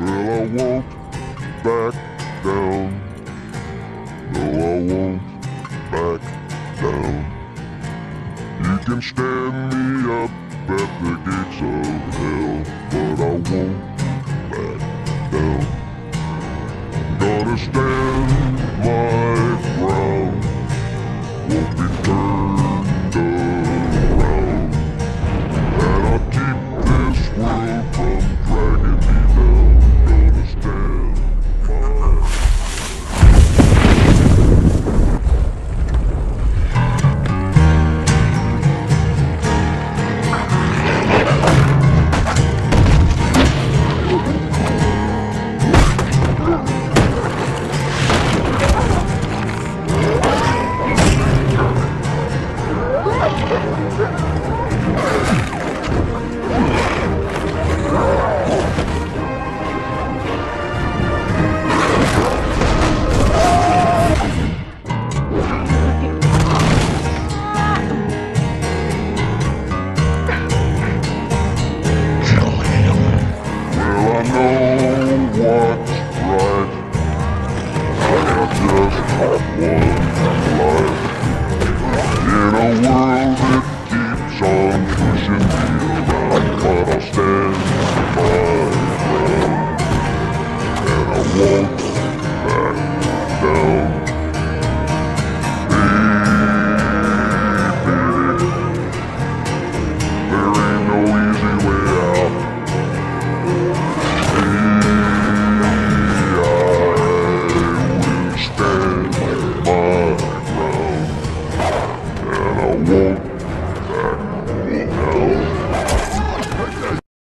Well, I won't back down. No, I won't back down. You can stand me up at the gates of hell, but I won't life. In a world that keeps on pushing me